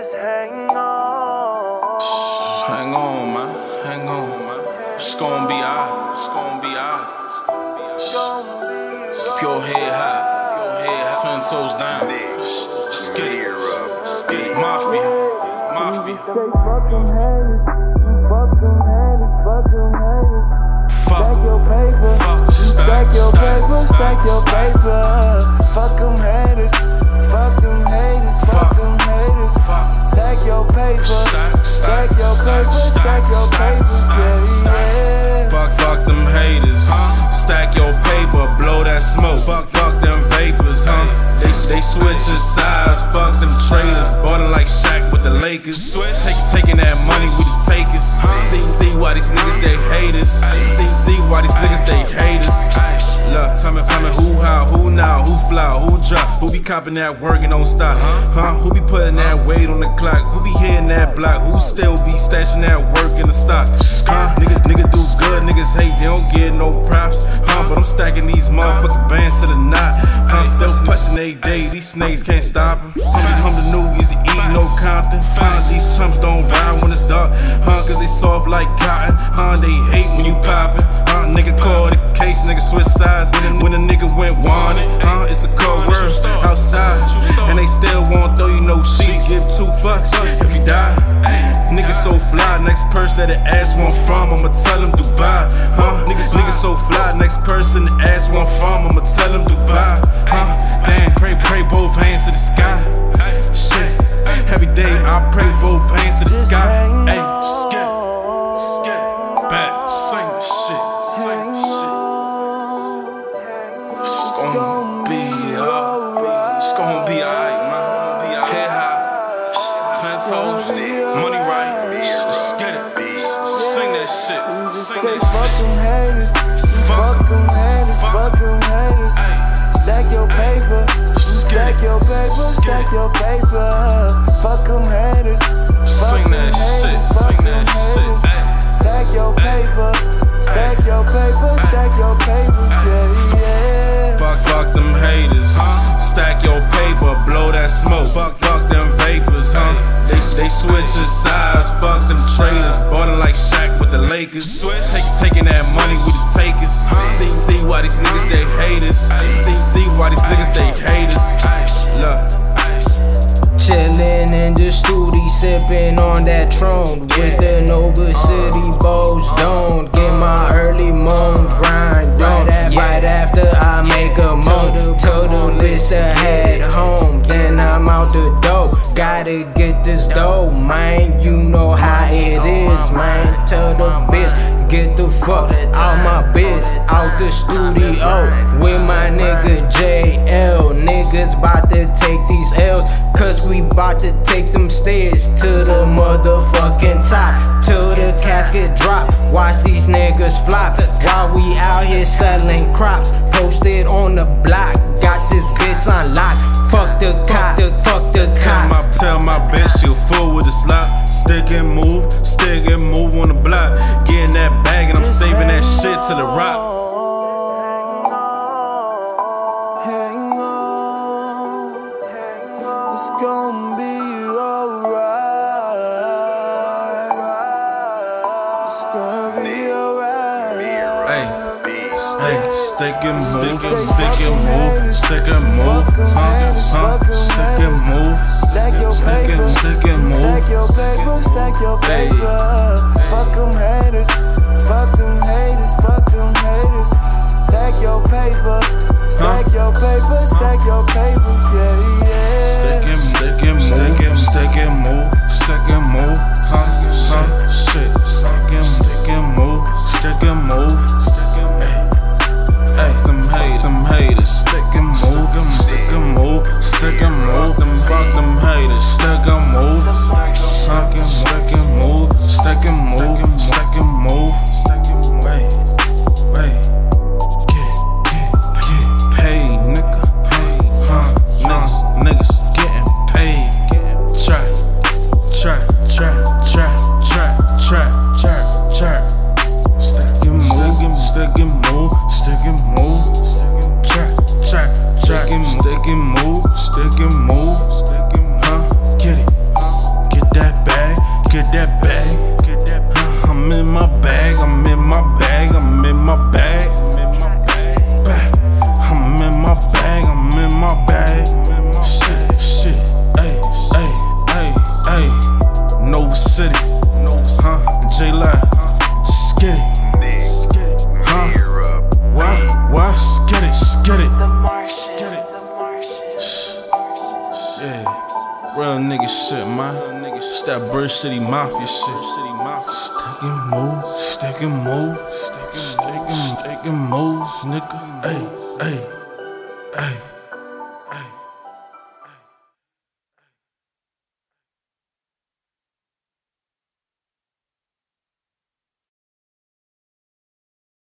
Just hang on. Hang on, man. Hang on, man. It's gonna be alright. It's gonna be alright. Keep your head high. Keep your head high. Ten toes down. Let's get it. Let's get it. Mafia. Mafia. Say fuck. Fuck them haters. Fuck them haters. Fuck. Stack your paper. Fuck. Stack your stack, paper. Stack your stack. paper. Your paper. stack, your paper. Yeah, yeah. Fuck, fuck them haters. Stack your paper, blow that smoke. Fuck, fuck them vapors, huh? They, they switching sides. Fuck them traders. Bought it like Shaq with the Lakers. Take, taking that money with the takers. See, see why these niggas they haters. See, see why these niggas they haters. Tell me who how, who now, who fly, who drop, who be copping that work and don't stop, huh? Who be putting that weight on the clock, who be hitting that block, who still be stashing that work in the stock, huh? Nigga, nigga do good, niggas hate, they don't get no props, huh? But I'm stacking these motherfucking bands to the knot, huh? Still pushing they day, these snakes can't stop them. I'm, the- new Easy E, no Compton, huh? These chumps don't ride when it's dark, huh? Cause they soft like cotton, huh? They hate when you poppin', switch sides when a nigga went wanted, huh? It's a cold world outside, and they still won't throw you no sheets. Give two fucks if you die. Nigga so fly, next person that the ass want from, I'ma tell him Dubai, huh? Niggas, niggas so fly, next person the ass want from, I'ma toes, money right. Let's get it. Sing that shit. Sing that fuck them haters. Fuck. Them haters. Fuck. Fuck them haters. Stack your paper. Stack your paper. Stack your paper. Fuck them haters. Sing that shit. Sing that shit. Stack your paper. Stack your paper. Stack your paper. Yeah, yeah. Fuck, fuck them haters. Stack your paper, blow that smoke. Sides. Fuck them traders. Bought it like Shaq with the Lakers. Take, taking that money with the takers. See, see why these niggas they haters. See, see why these niggas they haters. Look. Chillin' in the studio, sippin' on that Tron with the Nova City Bows Dome. Get my early moan grind on. Right after I make a moan, told the bitch to head home. Then I'm out the door. Gotta get this dough, man. You know how it is, man. Tell the bitch. Get the fuck out my bitch, out the studio with my nigga JL. Niggas bout to take these L's, cause we bout to take them stairs to the motherfucking top. Till the casket drop. Watch these niggas flop while we out here selling crops. Posted on the block, got this bitch unlocked. Fuck the cop, fuck the Tell hey, stick and move, stick and move, stick and move, huh, huh, stick and move, Stack your stick paper. and stick and move. Stack your paper, stack your paper. Fuck them haters, fuck them haters, fuck them haters. Stack your paper, stack your paper, stack your paper. Man. It's that Bridge City Mafia shit. Stick and move, stick and move, stick and move, stick and move, nigga. Hey, hey, hey.